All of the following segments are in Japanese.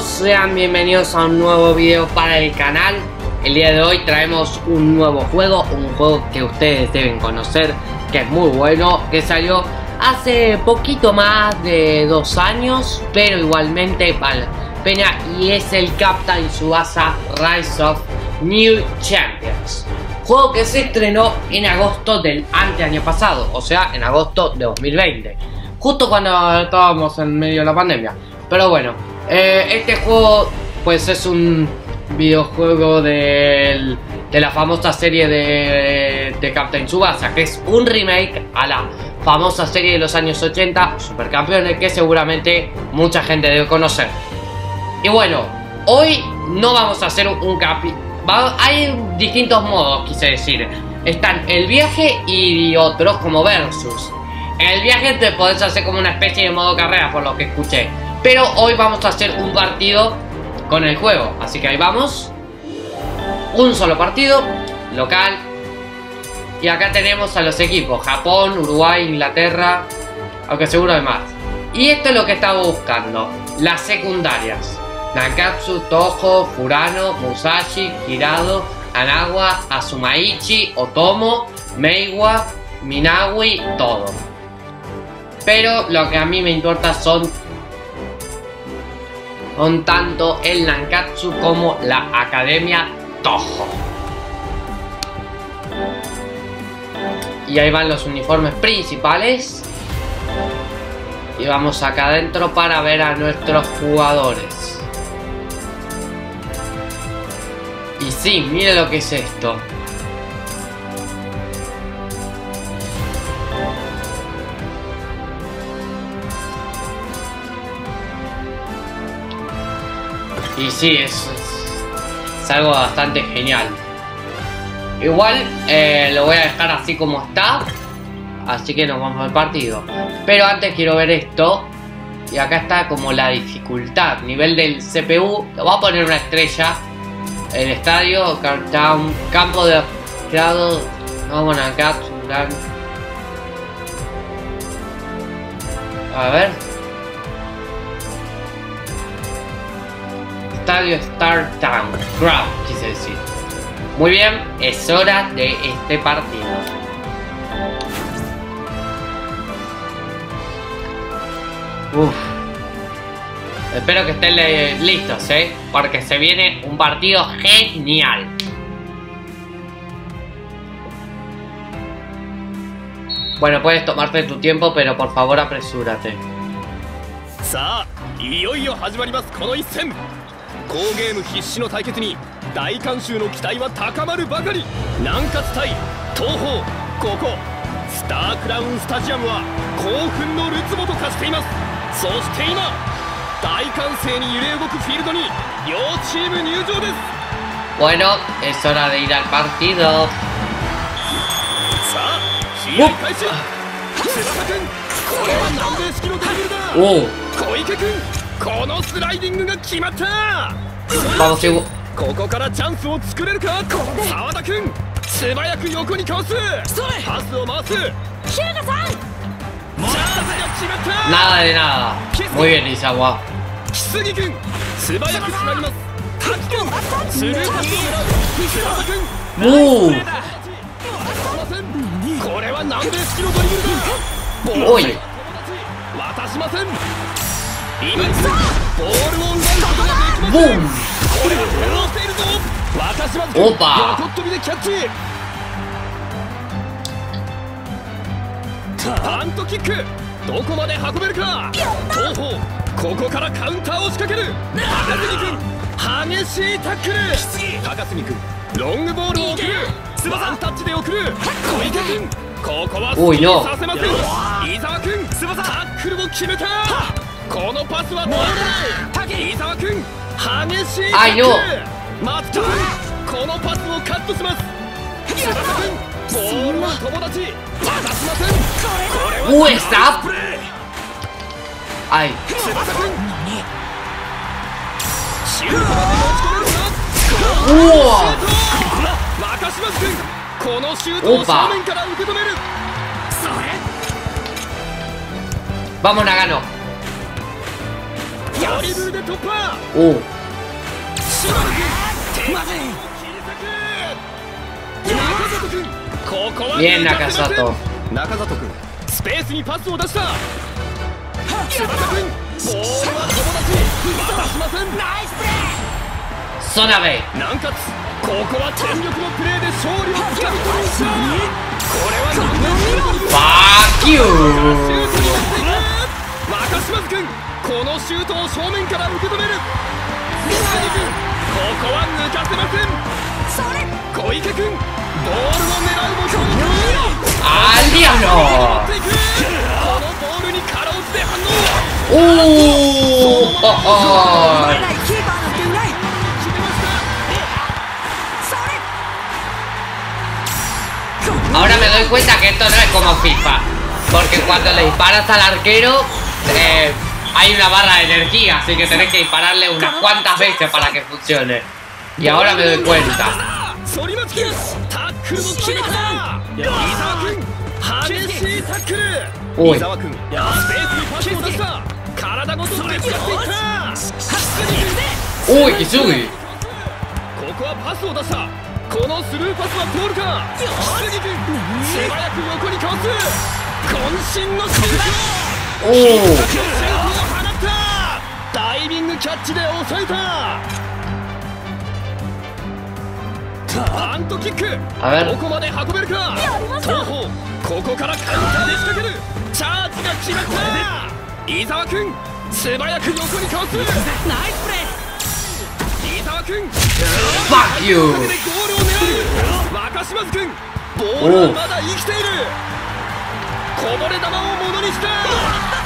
sean bienvenidos a un nuevo video para el canal. El día de hoy traemos un nuevo juego, un juego que ustedes deben conocer Que es muy bueno, que salió hace poquito más de dos años Pero igualmente vale pena y es el Captain Subasa Rise of New Champions. Juego que se estrenó en agosto del año pasado, o sea, en agosto de 2020 Justo cuando estábamos en medio de la pandemia. Pero bueno, eh, este juego pues es un videojuego de la famosa serie de, de Captain Tsubasa, que es un remake a la famosa serie de los años 80, Supercampeones, que seguramente mucha gente debe conocer. Y bueno, hoy no vamos a hacer un capi... hay distintos modos, quise decir. Están el viaje y otros como versus. En el viaje te podés hacer como una especie de modo carrera, por lo que escuché. Pero hoy vamos a hacer un partido con el juego. Así que ahí vamos. Un solo partido, local. Y acá tenemos a los equipos. Japón, Uruguay, Inglaterra. Aunque seguro hay más. Y esto es lo que estaba buscando. Las secundarias. Nankatsu, Toho, Furano, Musashi, Hirado, Anagua, Azumaichi, Otomo, Meiwa, Minawi, todo. Pero lo que a mí me importa son con tanto el Nankatsu como la Academia Toho. Y ahí van los uniformes principales. Y vamos acá adentro para ver a nuestros jugadores. Y sí, mire lo que es esto. Y sí, es, algo bastante genial. Igual eh, lo voy a dejar así como está. Así que nos vamos al partido. Pero antes quiero ver esto. Y acá está como la dificultad. Nivel del CPU. Le voy a poner una estrella. El estadio. Campo de creado. Vamos acá. A ver. Estadio Star Town. Ground, quise decir. Muy bien, es hora de este partido. Uf. Espero que estén listos, ¿eh? Porque se viene un partido genial. Bueno, puedes tomarte tu tiempo, pero por favor apresúrate. 好ゲーム必至の対決に大観衆の期待は高まるばかり。南葛対東方ここスタークラウンスタジアムは興奮のるつぼと化しています。そして今大歓声に揺れ動くフィールドに両チーム入場です。Bueno, es hora de ir al partido. さあ、試合開始。翼くん、これは南米式のドリブルだ。小池くん、このスライディングが決まった。ここからチャンスを作れるか？澤田君素早く横にかわす。パスを回す。日向さん。チャンスが決まった。Nada de nada Muy bien Isawa 木杉君素早くつなぎます。滝君スルーパスを狙う。翼君おおこれは南米式のドリブルだおい。渡しませんこれはーしているぞ私はオーバー。横っ飛びでキャッチパントキック。どこまで運べるか。東方。ここからカウンターを仕掛ける。高杉君。激しいタックル。高杉君。ロングボールを送る。ワンタッチで送る。小池君。ここはスキーさせません。伊沢君。タックルを決めたこのパスはボール伊沢君激しいタックル松田君このパスをカットします。翼君ボールは友達。渡しませんこれは ¡Uh, está! ¡Ay! 翼君シュートまで持ち込める。か島君このシュートを正面から受け止める。それ Vamos, Nagano. ドリブルで突破おう。中里君。ここは中里中里君。スペースにパスを出した。翼君。ボールは友達またしませんナイスプレーソナベ南葛ここは全力のプレーで勝利をつかみ取りましたこれは南葛ファーキューートになっていく若島津君 このシュートを正面から受け止める水谷君ここは抜かせませんそれ小池君ボールを狙うも強力アリアノ持っていくこのボールにかろうじて反応おおああ Ahora me doy cuenta que esto no es como FIFA Porque cuando le disparas al arquero eh, Hay una barra de energía Así que tenés que dispararle unas cuantas veces para que funcione. Y ahora me doy cuenta. 反町君タックルも決めた伊沢君激しいタックルおい伊沢君スペースにパスを出した体ごとぶつかっていったおい、急ぎこのスルーパスは通るか杉君素早く横にかわす渾身のシュートおおダイビングキャッチで抑えた。パントキック。どこまで運べるか。東方ここからカウンターで仕掛ける。チャージが決まった。伊沢君素早く横にかわす。ナイスプレー。伊沢君 Fuck you でゴールを狙う。若島津君ボールはまだ生きている。こぼれ球をものにした。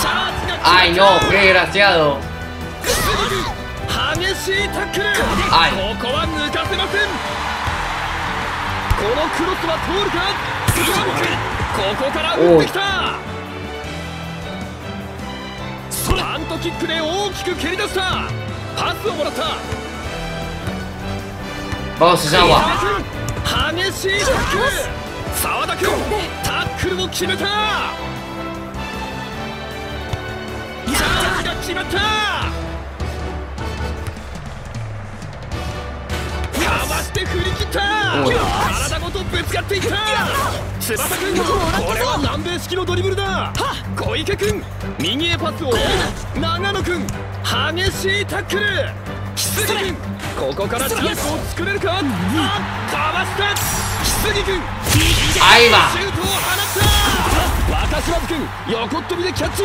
チャージが決まった。Ay no, qué desgraciado 激しいタックル、はい。ここは抜かせません。このクロスは通るかここから打ってきた。パントキックで大きく蹴り出した。パスをもらった。Vamos allá, 伊 agua 沢君激しいタックル。澤田君タックルを決めた。チャージが決まったかわして振り切った。体ごとぶつかっていった。翼君これは南米式のドリブルだ。小池君右へパスを長野君激しいタックル。木杉君ここからチャンスを作れるか？あかわした木杉君 Ahí va シュートを放った。若島津君横っ飛びでキャッチ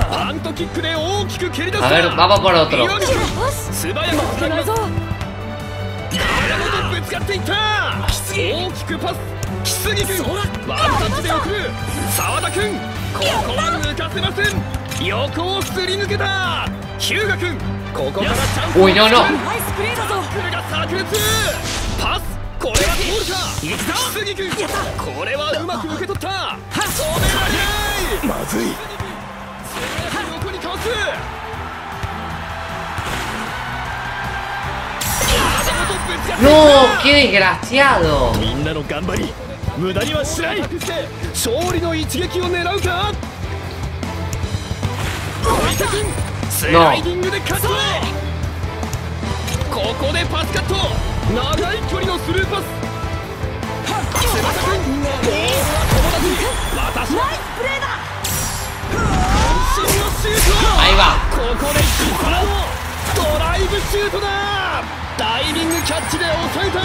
パントキックで大きく蹴り出した A ver, vamos por otro 岩見君素早く。つかみます体ごとぶつかっていった。大きくパス。木杉君ワンタッチで送る。澤田君ここは抜かせません。横をすり抜けた。日向君ここからチャンス。Uy, no, no タックルが炸裂。パス。これは通るか。木杉君これはうまく受け取った。止められない。まずい横にかわす No, qué desgraciado みんなの頑張り無駄にはしない。勝利の一撃を狙うか？スライディングでカットここでパスカット。長い距離のスルーパス。翼君ボールは友達私ナイスプレーだシュートだ！ダイビングキャッチで抑えた！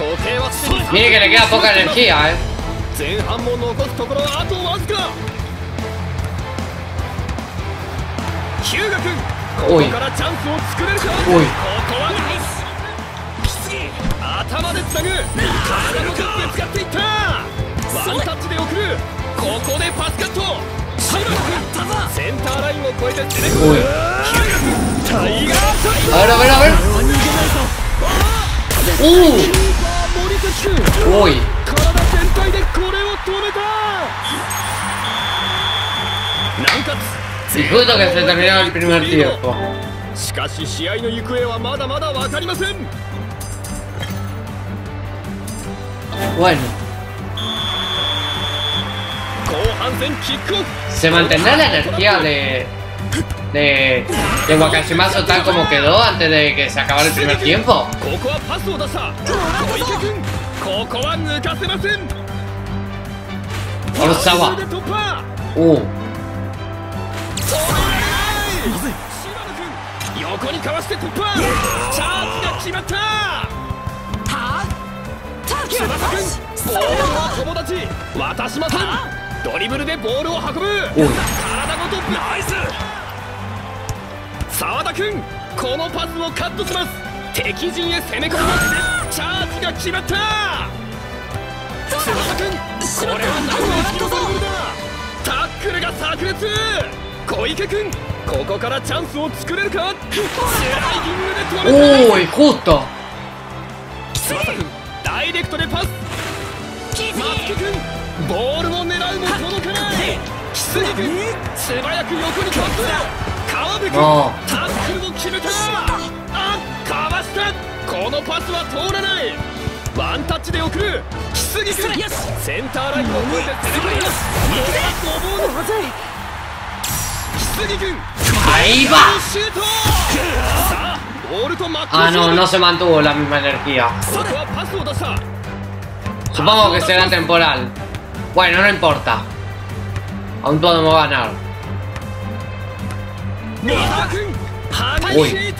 時計はす。でに Mire que le queda poca energía, eh 前半も残すところあとわずか。日向君こおい。こからチャンスを作れるか？おい。ここはナイス頭でつなぐ。体ごとぶつかっていった！ワンタッチで送る。ここでパスカット。センターラインを越えて攻め込む。おい。日向君タイガータイ A ver, a ver, a ver 森崎君 Uy 体全体でこれを止めた南葛 Y justo que se terminó el primer tiempo しかし試合の行方はまだまだ分かりません Bueno Se mantendrá la energía de, de, de Wakashimasu tal como quedó antes de que se acabara el primer tiempo. Osawa. Uh. 横にかわして突破チャージが決まったは翼くんボールは友達渡しませんドリブルでボールを運ぶ体ごとナイス澤田くんこのパスをカットします。敵陣へ攻め込みますチャージが決まった。翼くんこれは何のドリブルだ。タックルが炸裂。小池くんここからチャンスを作れるか。スライディングで止めた。おーいコート翼くんダイレクトでパス。松木くんボールを狙うも届かない。木杉くん素早く横にかわす川辺くんタックルを決めたあかわしたこのパスは通らないワンタッチで送る木杉くんセンターラインを越えて攻め込みますこれはごぼうのはずい木杉くん Ahí va. Ah, no, no se mantuvo la misma energía. Supongo que será temporal. Bueno, no importa. Aún podemos ganar. Uy.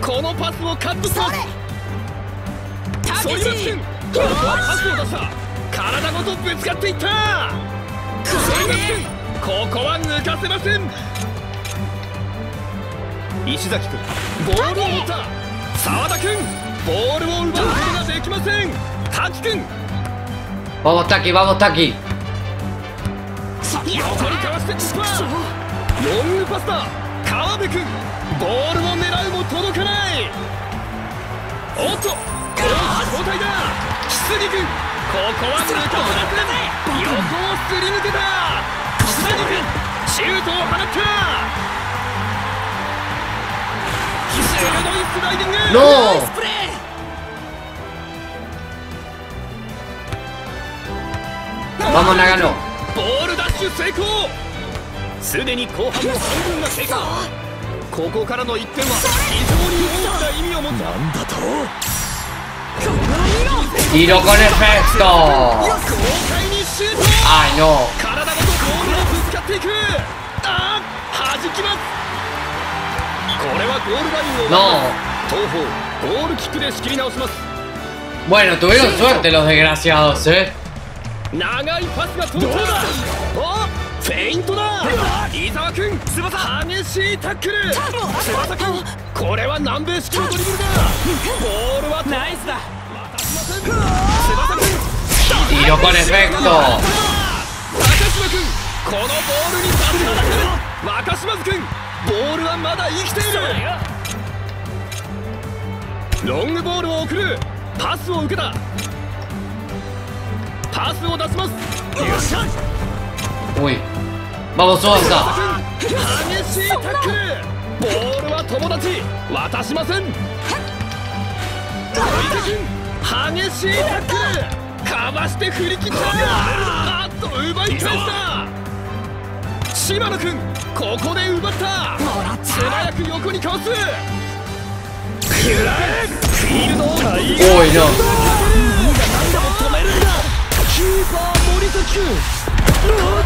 このパスをカットする反町君パスを出した。体ごとぶつかっていった。反町君ここは抜かせません。石崎君ボールを持った。澤田君ボールを奪うことができません。滝君。Vamos Taki, vamos Taki 横にかわして突破。ロングパスだ川辺君ボールを狙うも届かないおっと交代だ木杉君ここは抜かされ横をすり抜けた木杉君シュートを放った ¡No! ¡Vamos, Nagano! ボールダッシュ成功すでに後半の半分が経過。ここからの1点は非常に大きな意味を持つ。なんだと ¡Tiro con efecto! ¡Ay, no! 体ごとボールをぶつかっていく。ああ弾きます。これはゴールラインを No 東方ゴールキックで仕切り直します。Bueno, tuvieron suerte los desgraciados, eh? フェイントだ！伊沢君激しいタックル！翼君これは南米式のドリブルだ！ボールはナイスだ。翼君 Tiro con efecto 高島君このボールに立ちはだかる。若島津君ボールはまだ生きている！ロングボールを送る。パスを受けた。パスを出します。よっしゃおい。マボソワさ激しいタックル。ボールは友達。渡しません。激しいタックル。かわして振り切った。あっと奪い返した。島野君ここで奪った。素早く横にかわす。おい。なの falta mucho para que se acabe el partido, ¿eh? 小池君このパスをカットします翼君ここは抜かせませんこれは南米式のドリブルだ。反町君スライディングでカット松木君ここからチャンスを作れるかチャンスが決まったいいプレーだここでスルーパス翼く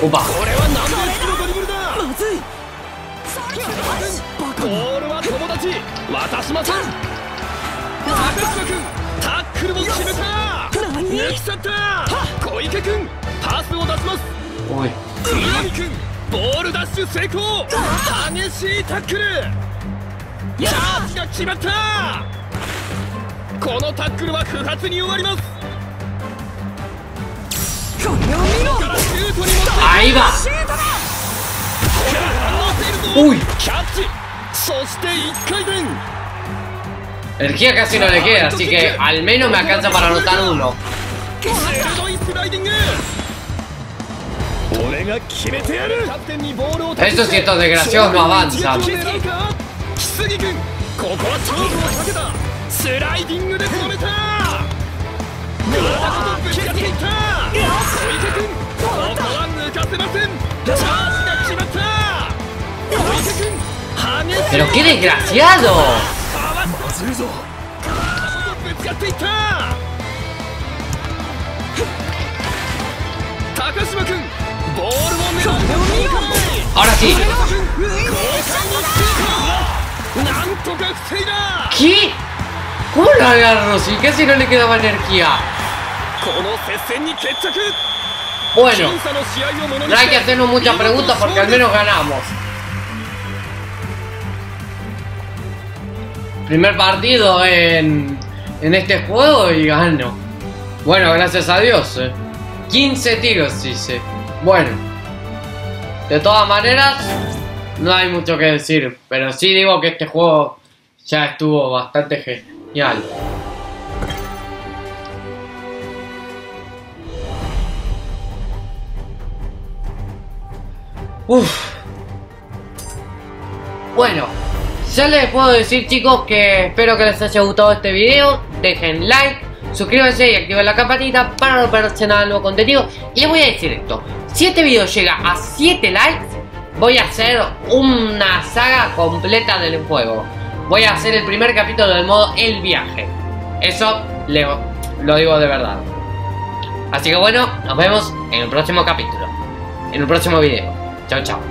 んおば。これは南米式のドリブルだ？まずい。ボールは友達。渡しません。高島くんタックルも決めた。抜き去った。小池くんパスを出します。おい。南くんボールダッシュ成功。激しいタックル。チャージが決まった。このタックルは不発に終わります Ahí va. Uy. Energía casi no le queda, así que al menos me alcanza para anotar uno. Estos ciertos desgraciados no avanzan. Qué desgraciado! ¡Ahora sí! ¿Qué? ¿Cómo lo agarro? Si no le quedaba energía. Bueno, no hay que hacernos muchas preguntas porque al menos ganamos. Primer partido en, en este juego y gano. Bueno, gracias a Dios. 15 eh. tiros hice. Bueno. De todas maneras, no hay mucho que decir. Pero sí digo que este juego ya estuvo bastante genial. Uf. Bueno, ya les puedo decir chicos que espero que les haya gustado este video. Dejen like, suscríbanse y activen la campanita para no perderse nada de nuevo contenido. Y les voy a decir esto. Si este video llega a 7 likes, voy a hacer una saga completa del juego voy a hacer el primer capítulo del modo El Viaje. Eso lo digo de verdad. Así que bueno, nos vemos en el próximo capítulo. En el próximo video. Chao, chao.